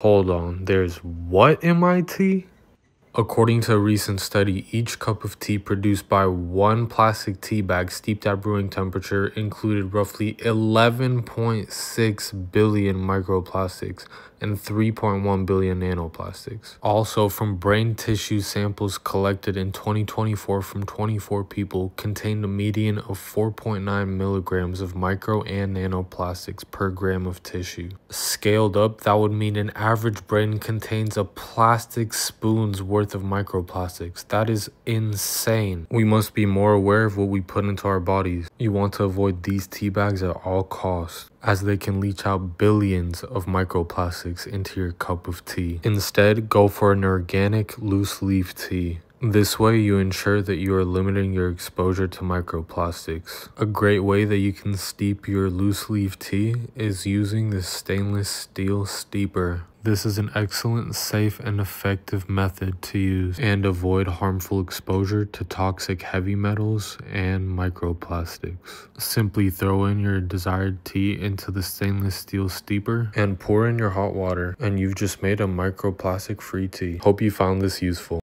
Hold on, there's what tea? According to a recent study, each cup of tea produced by one plastic tea bag steeped at brewing temperature included roughly 11.6 billion microplastics and 3.1 billion nanoplastics. Also, from brain tissue samples collected in 2024 from 24 people contained a median of 4.9 milligrams of micro and nanoplastics per gram of tissue. Scaled up, that would mean an average brain contains a plastic spoon's worth worth of microplastics. That is insane. We must be more aware of what we put into our bodies. You want to avoid these tea bags at all costs as they can leach out billions of microplastics into your cup of tea. Instead, go for an organic loose leaf tea. This way you ensure that you are limiting your exposure to microplastics. A great way that you can steep your loose leaf tea is using the stainless steel steeper. This is an excellent, safe, and effective method to use and avoid harmful exposure to toxic heavy metals and microplastics. Simply throw in your desired tea into the stainless steel steeper and pour in your hot water and you've just made a microplastic free tea. Hope you found this useful.